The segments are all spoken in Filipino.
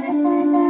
Ayan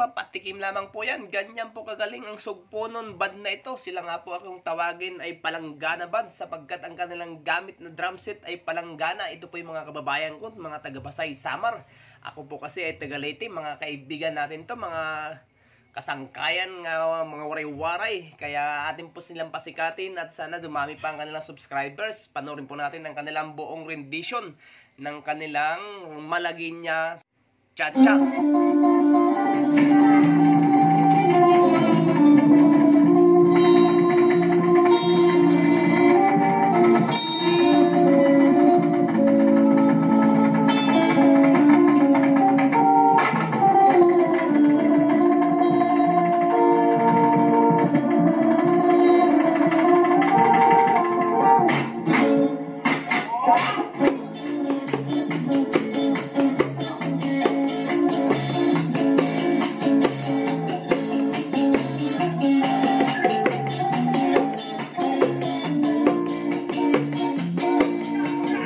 po mga katropa, patikim lamang po yan. Ganyan po kagaling ang sugponon band na ito. Sila nga po akong tawagin ay palanggana band sapagkat ang kanilang gamit na drum set ay palanggana. Ito po yung mga kababayan ko, mga taga-Basay Samar. Ako po kasi ay taga Leyte, mga kaibigan natin to, mga kasangkayan nga mga waray-waray. Kaya atin po silang pasikatin at sana dumami pa ang kanilang subscribers. Panorin po natin ang kanilang buong rendition ng kanilang Malaginya Cha-Cha.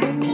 Bye.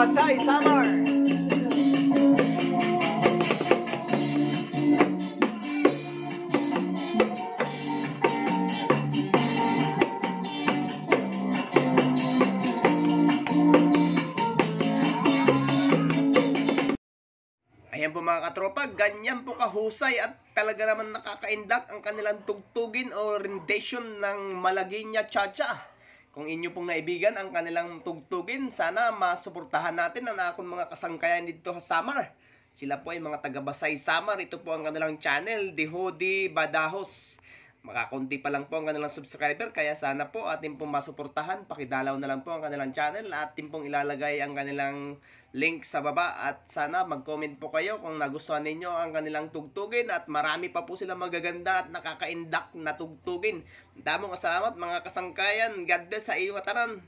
Ng Basay Summer. Ayan po mga katropa, ganyan po kahusay at talaga naman nakakaindak ang kanilang tugtugin o rendition ng Malagueña Chacha. Kung inyo pong naibigan ang kanilang tugtugin, sana masuportahan natin ang akong mga kasangkayan dito sa Samar. Sila po ay mga taga-Basay Samar. Ito po ang kanilang channel, Dihodi Badahos. Makakunti pa lang po ang kanilang subscriber kaya sana po atin pong masuportahan. Pakidalaw na lang po ang kanilang channel at atin pong ilalagay ang kanilang link sa baba at sana mag-comment po kayo kung nagustuhan ninyo ang kanilang tugtugin at marami pa po sila magaganda at nakakaindak na tugtugin. Damong salamat mga kasangkayan. God bless sa iyo katanan.